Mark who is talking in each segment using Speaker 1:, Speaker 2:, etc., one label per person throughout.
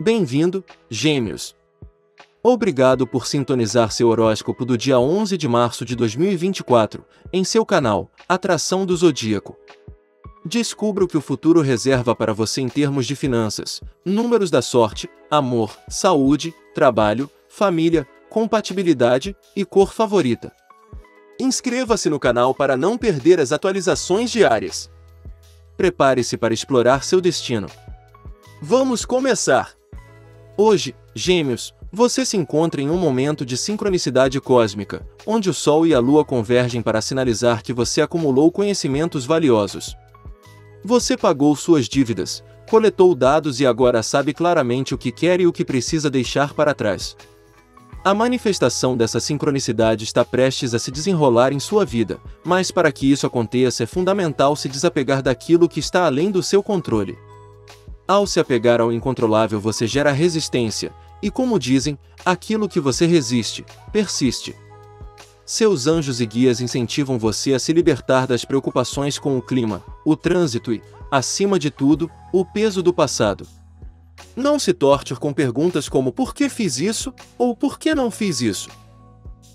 Speaker 1: Bem-vindo, Gêmeos! Obrigado por sintonizar seu horóscopo do dia 11 de março de 2024, em seu canal, Atração do Zodíaco. Descubra o que o futuro reserva para você em termos de finanças, números da sorte, amor, saúde, trabalho, família, compatibilidade e cor favorita. Inscreva-se no canal para não perder as atualizações diárias. Prepare-se para explorar seu destino. Vamos começar! Hoje, Gêmeos, você se encontra em um momento de sincronicidade cósmica, onde o Sol e a Lua convergem para sinalizar que você acumulou conhecimentos valiosos. Você pagou suas dívidas, coletou dados e agora sabe claramente o que quer e o que precisa deixar para trás. A manifestação dessa sincronicidade está prestes a se desenrolar em sua vida, mas para que isso aconteça é fundamental se desapegar daquilo que está além do seu controle. Ao se apegar ao incontrolável, você gera resistência, e como dizem, aquilo que você resiste, persiste. Seus anjos e guias incentivam você a se libertar das preocupações com o clima, o trânsito e, acima de tudo, o peso do passado. Não se torture com perguntas como por que fiz isso ou por que não fiz isso.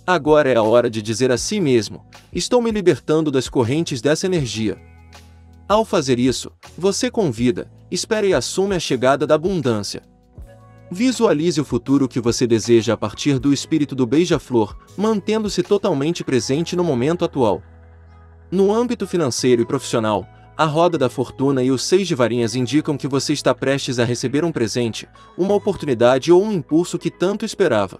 Speaker 1: Agora é a hora de dizer a si mesmo: estou me libertando das correntes dessa energia. Ao fazer isso, você convida, espere e assume a chegada da abundância. Visualize o futuro que você deseja a partir do espírito do beija-flor, mantendo-se totalmente presente no momento atual. No âmbito financeiro e profissional, a roda da fortuna e os seis de varinhas indicam que você está prestes a receber um presente, uma oportunidade ou um impulso que tanto esperava.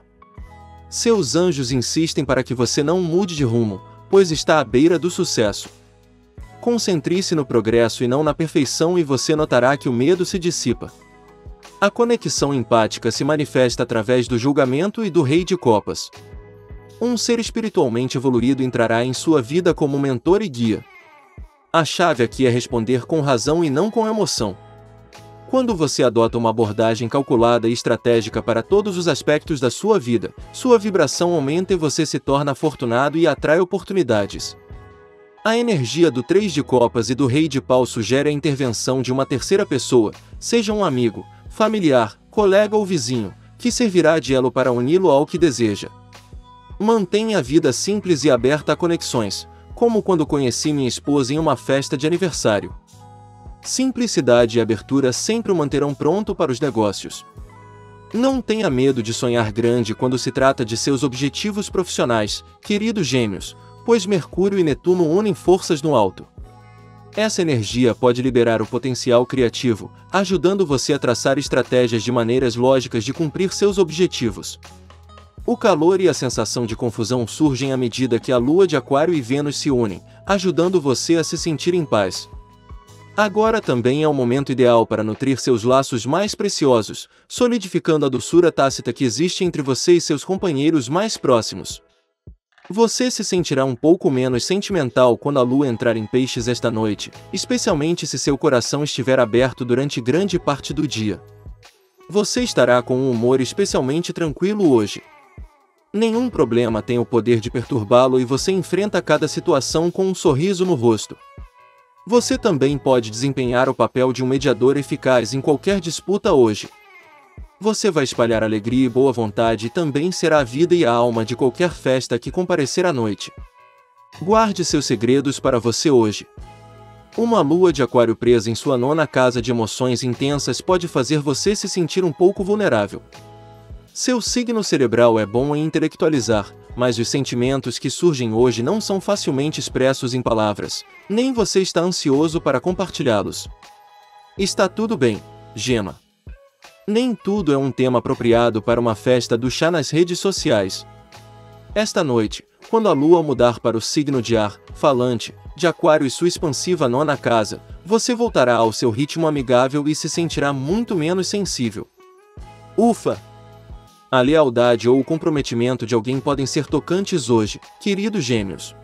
Speaker 1: Seus anjos insistem para que você não mude de rumo, pois está à beira do sucesso. Concentre-se no progresso e não na perfeição e você notará que o medo se dissipa. A conexão empática se manifesta através do julgamento e do Rei de Copas. Um ser espiritualmente evoluído entrará em sua vida como mentor e guia. A chave aqui é responder com razão e não com emoção. Quando você adota uma abordagem calculada e estratégica para todos os aspectos da sua vida, sua vibração aumenta e você se torna afortunado e atrai oportunidades. A energia do Três de Copas e do Rei de Pau sugere a intervenção de uma terceira pessoa, seja um amigo, familiar, colega ou vizinho, que servirá de elo para uni-lo ao que deseja. Mantenha a vida simples e aberta a conexões, como quando conheci minha esposa em uma festa de aniversário. Simplicidade e abertura sempre o manterão pronto para os negócios. Não tenha medo de sonhar grande quando se trata de seus objetivos profissionais, queridos gêmeos, pois Mercúrio e Netuno unem forças no alto. Essa energia pode liberar o potencial criativo, ajudando você a traçar estratégias de maneiras lógicas de cumprir seus objetivos. O calor e a sensação de confusão surgem à medida que a lua de Aquário e Vênus se unem, ajudando você a se sentir em paz. Agora também é o momento ideal para nutrir seus laços mais preciosos, solidificando a doçura tácita que existe entre você e seus companheiros mais próximos. Você se sentirá um pouco menos sentimental quando a lua entrar em peixes esta noite, especialmente se seu coração estiver aberto durante grande parte do dia. Você estará com um humor especialmente tranquilo hoje. Nenhum problema tem o poder de perturbá-lo e você enfrenta cada situação com um sorriso no rosto. Você também pode desempenhar o papel de um mediador eficaz em qualquer disputa hoje, você vai espalhar alegria e boa vontade e também será a vida e a alma de qualquer festa que comparecer à noite. Guarde seus segredos para você hoje. Uma lua de aquário presa em sua nona casa de emoções intensas pode fazer você se sentir um pouco vulnerável. Seu signo cerebral é bom em intelectualizar, mas os sentimentos que surgem hoje não são facilmente expressos em palavras, nem você está ansioso para compartilhá-los. Está tudo bem, Gema. Nem tudo é um tema apropriado para uma festa do chá nas redes sociais. Esta noite, quando a lua mudar para o signo de ar, falante, de Aquário e sua expansiva nona casa, você voltará ao seu ritmo amigável e se sentirá muito menos sensível. Ufa! A lealdade ou o comprometimento de alguém podem ser tocantes hoje, queridos gêmeos.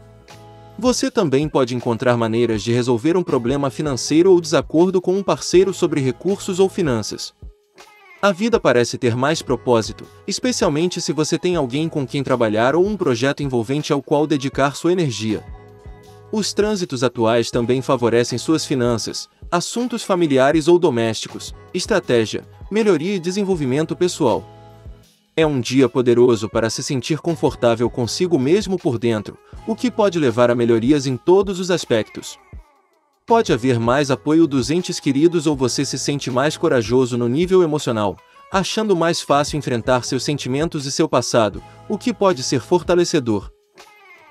Speaker 1: Você também pode encontrar maneiras de resolver um problema financeiro ou desacordo com um parceiro sobre recursos ou finanças. A vida parece ter mais propósito, especialmente se você tem alguém com quem trabalhar ou um projeto envolvente ao qual dedicar sua energia. Os trânsitos atuais também favorecem suas finanças, assuntos familiares ou domésticos, estratégia, melhoria e desenvolvimento pessoal. É um dia poderoso para se sentir confortável consigo mesmo por dentro, o que pode levar a melhorias em todos os aspectos. Pode haver mais apoio dos entes queridos ou você se sente mais corajoso no nível emocional, achando mais fácil enfrentar seus sentimentos e seu passado, o que pode ser fortalecedor.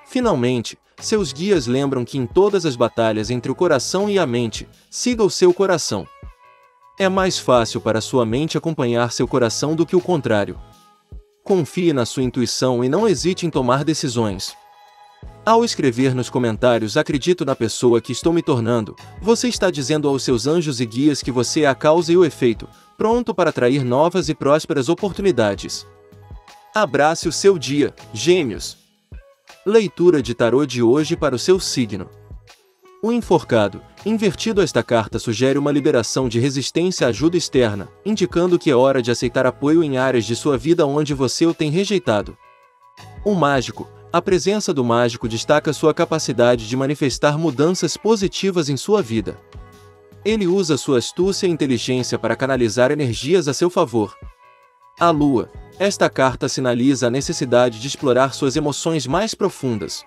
Speaker 1: Finalmente, seus guias lembram que em todas as batalhas entre o coração e a mente, siga o seu coração. É mais fácil para sua mente acompanhar seu coração do que o contrário. Confie na sua intuição e não hesite em tomar decisões. Ao escrever nos comentários acredito na pessoa que estou me tornando, você está dizendo aos seus anjos e guias que você é a causa e o efeito, pronto para atrair novas e prósperas oportunidades. Abrace o seu dia, Gêmeos! Leitura de tarô de hoje para o seu signo. O enforcado, invertido esta carta sugere uma liberação de resistência à ajuda externa, indicando que é hora de aceitar apoio em áreas de sua vida onde você o tem rejeitado. O mágico, a presença do mágico destaca sua capacidade de manifestar mudanças positivas em sua vida. Ele usa sua astúcia e inteligência para canalizar energias a seu favor. A Lua. Esta carta sinaliza a necessidade de explorar suas emoções mais profundas.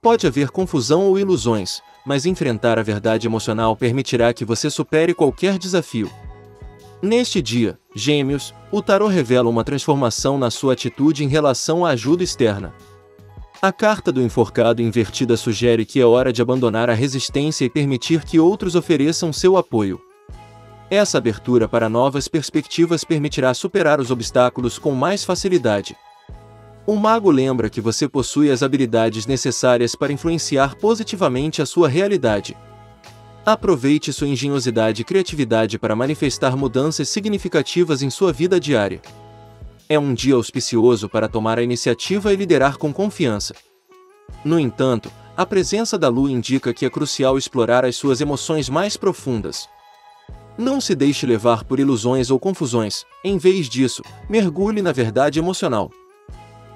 Speaker 1: Pode haver confusão ou ilusões, mas enfrentar a verdade emocional permitirá que você supere qualquer desafio. Neste dia, Gêmeos, o tarô revela uma transformação na sua atitude em relação à ajuda externa. A carta do enforcado invertida sugere que é hora de abandonar a resistência e permitir que outros ofereçam seu apoio. Essa abertura para novas perspectivas permitirá superar os obstáculos com mais facilidade. O mago lembra que você possui as habilidades necessárias para influenciar positivamente a sua realidade. Aproveite sua engenhosidade e criatividade para manifestar mudanças significativas em sua vida diária. É um dia auspicioso para tomar a iniciativa e liderar com confiança. No entanto, a presença da lua indica que é crucial explorar as suas emoções mais profundas. Não se deixe levar por ilusões ou confusões, em vez disso, mergulhe na verdade emocional.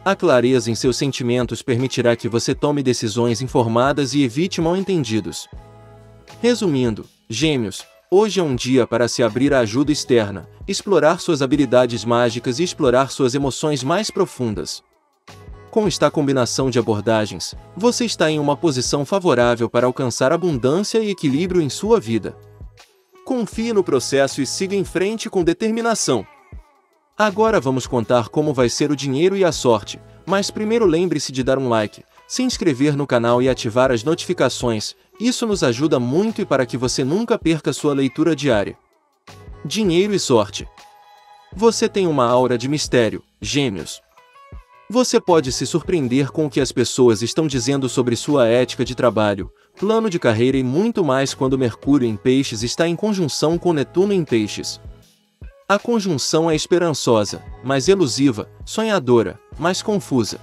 Speaker 1: A clareza em seus sentimentos permitirá que você tome decisões informadas e evite mal-entendidos. Resumindo, Gêmeos, Hoje é um dia para se abrir à ajuda externa, explorar suas habilidades mágicas e explorar suas emoções mais profundas. Com esta combinação de abordagens, você está em uma posição favorável para alcançar abundância e equilíbrio em sua vida. Confie no processo e siga em frente com determinação. Agora vamos contar como vai ser o dinheiro e a sorte, mas primeiro lembre-se de dar um like, se inscrever no canal e ativar as notificações, isso nos ajuda muito e para que você nunca perca sua leitura diária. Dinheiro e sorte. Você tem uma aura de mistério, gêmeos. Você pode se surpreender com o que as pessoas estão dizendo sobre sua ética de trabalho, plano de carreira e muito mais quando Mercúrio em Peixes está em conjunção com Netuno em Peixes. A conjunção é esperançosa, mas elusiva, sonhadora, mas confusa.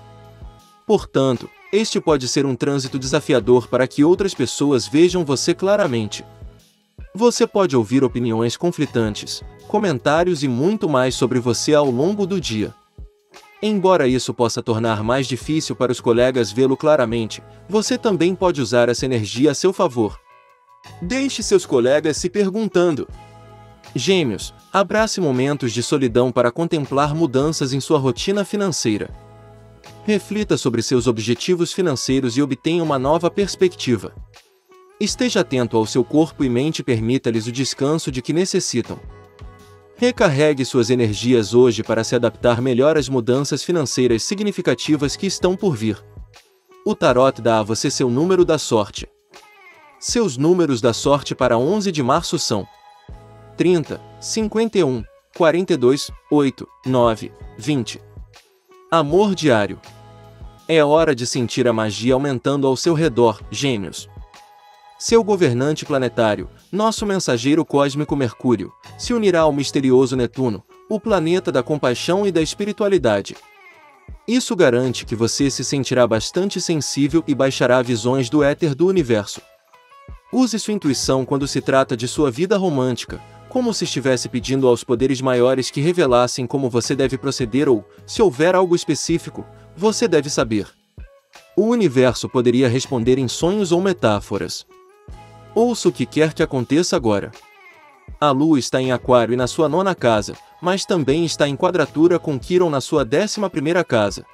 Speaker 1: Portanto, este pode ser um trânsito desafiador para que outras pessoas vejam você claramente. Você pode ouvir opiniões conflitantes, comentários e muito mais sobre você ao longo do dia. Embora isso possa tornar mais difícil para os colegas vê-lo claramente, você também pode usar essa energia a seu favor. Deixe seus colegas se perguntando. Gêmeos, abrace momentos de solidão para contemplar mudanças em sua rotina financeira. Reflita sobre seus objetivos financeiros e obtenha uma nova perspectiva. Esteja atento ao seu corpo e mente e permita-lhes o descanso de que necessitam. Recarregue suas energias hoje para se adaptar melhor às mudanças financeiras significativas que estão por vir. O Tarot dá a você seu número da sorte. Seus números da sorte para 11 de março são 30, 51, 42, 8, 9, 20. Amor diário. É hora de sentir a magia aumentando ao seu redor, gêmeos. Seu governante planetário, nosso mensageiro cósmico Mercúrio, se unirá ao misterioso Netuno, o planeta da compaixão e da espiritualidade. Isso garante que você se sentirá bastante sensível e baixará visões do éter do universo. Use sua intuição quando se trata de sua vida romântica, como se estivesse pedindo aos poderes maiores que revelassem como você deve proceder ou, se houver algo específico, você deve saber. O universo poderia responder em sonhos ou metáforas. Ouça o que quer que aconteça agora. A Lua está em Aquário e na sua nona casa, mas também está em quadratura com Quiron na sua décima primeira casa.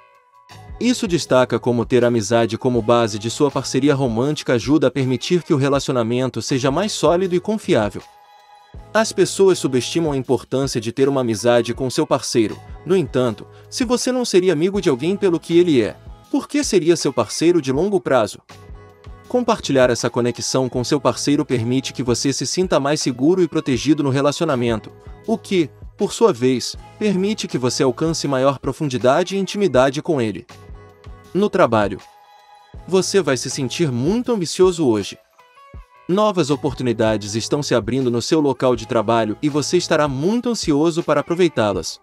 Speaker 1: Isso destaca como ter amizade como base de sua parceria romântica ajuda a permitir que o relacionamento seja mais sólido e confiável. As pessoas subestimam a importância de ter uma amizade com seu parceiro. No entanto, se você não seria amigo de alguém pelo que ele é, por que seria seu parceiro de longo prazo? Compartilhar essa conexão com seu parceiro permite que você se sinta mais seguro e protegido no relacionamento, o que, por sua vez, permite que você alcance maior profundidade e intimidade com ele. No trabalho, você vai se sentir muito ambicioso hoje. Novas oportunidades estão se abrindo no seu local de trabalho e você estará muito ansioso para aproveitá-las.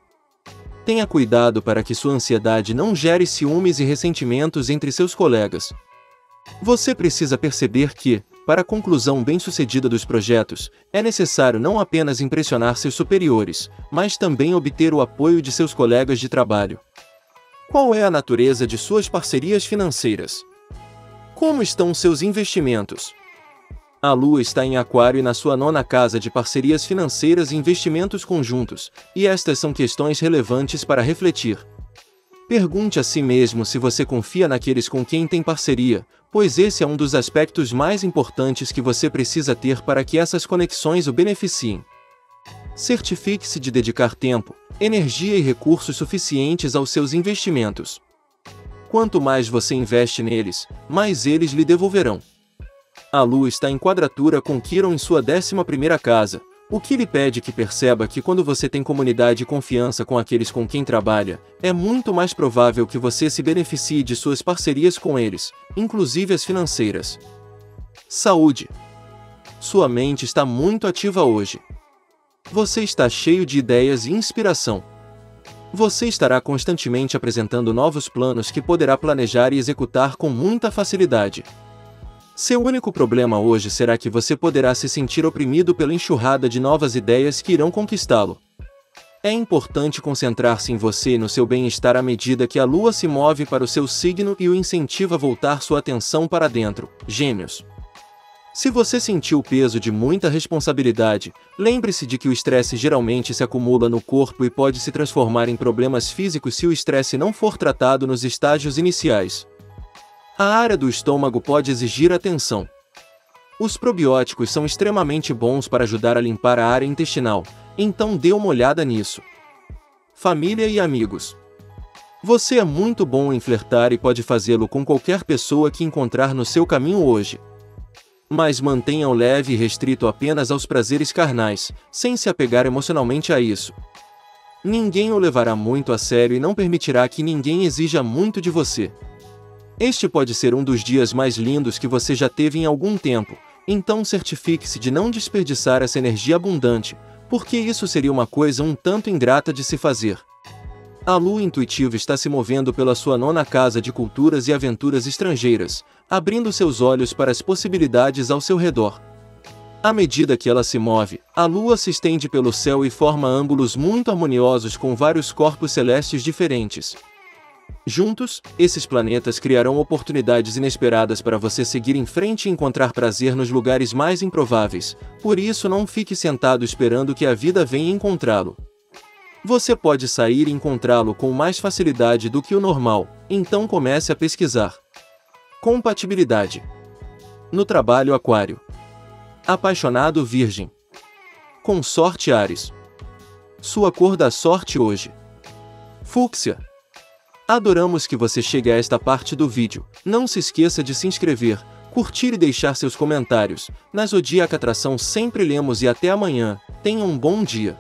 Speaker 1: Tenha cuidado para que sua ansiedade não gere ciúmes e ressentimentos entre seus colegas. Você precisa perceber que, para a conclusão bem-sucedida dos projetos, é necessário não apenas impressionar seus superiores, mas também obter o apoio de seus colegas de trabalho. Qual é a natureza de suas parcerias financeiras? Como estão seus investimentos? A Lua está em Aquário e na sua nona casa de parcerias financeiras e investimentos conjuntos, e estas são questões relevantes para refletir. Pergunte a si mesmo se você confia naqueles com quem tem parceria, pois esse é um dos aspectos mais importantes que você precisa ter para que essas conexões o beneficiem. Certifique-se de dedicar tempo, energia e recursos suficientes aos seus investimentos. Quanto mais você investe neles, mais eles lhe devolverão. A Lua está em quadratura com Quiron em sua 11ª casa, o que lhe pede que perceba que quando você tem comunidade e confiança com aqueles com quem trabalha, é muito mais provável que você se beneficie de suas parcerias com eles, inclusive as financeiras. Saúde. Sua mente está muito ativa hoje. Você está cheio de ideias e inspiração. Você estará constantemente apresentando novos planos que poderá planejar e executar com muita facilidade. Seu único problema hoje será que você poderá se sentir oprimido pela enxurrada de novas ideias que irão conquistá-lo. É importante concentrar-se em você e no seu bem-estar à medida que a lua se move para o seu signo e o incentiva a voltar sua atenção para dentro. Gêmeos. Se você sentiu o peso de muita responsabilidade, lembre-se de que o estresse geralmente se acumula no corpo e pode se transformar em problemas físicos se o estresse não for tratado nos estágios iniciais. A área do estômago pode exigir atenção. Os probióticos são extremamente bons para ajudar a limpar a área intestinal, então dê uma olhada nisso. Família e amigos. Você é muito bom em flertar e pode fazê-lo com qualquer pessoa que encontrar no seu caminho hoje. Mas mantenha-o leve e restrito apenas aos prazeres carnais, sem se apegar emocionalmente a isso. Ninguém o levará muito a sério e não permitirá que ninguém exija muito de você. Este pode ser um dos dias mais lindos que você já teve em algum tempo, então certifique-se de não desperdiçar essa energia abundante, porque isso seria uma coisa um tanto ingrata de se fazer. A lua intuitiva está se movendo pela sua nona casa de culturas e aventuras estrangeiras, abrindo seus olhos para as possibilidades ao seu redor. À medida que ela se move, a lua se estende pelo céu e forma ângulos muito harmoniosos com vários corpos celestes diferentes. Juntos, esses planetas criarão oportunidades inesperadas para você seguir em frente e encontrar prazer nos lugares mais improváveis, por isso não fique sentado esperando que a vida venha encontrá-lo. Você pode sair e encontrá-lo com mais facilidade do que o normal, então comece a pesquisar. Compatibilidade. No trabalho Aquário. Apaixonado Virgem. Com sorte Ares. Sua cor da sorte hoje. Fúcsia. Adoramos que você chegue a esta parte do vídeo. Não se esqueça de se inscrever, curtir e deixar seus comentários. Na Zodíaca Atração sempre lemos e até amanhã. Tenha um bom dia.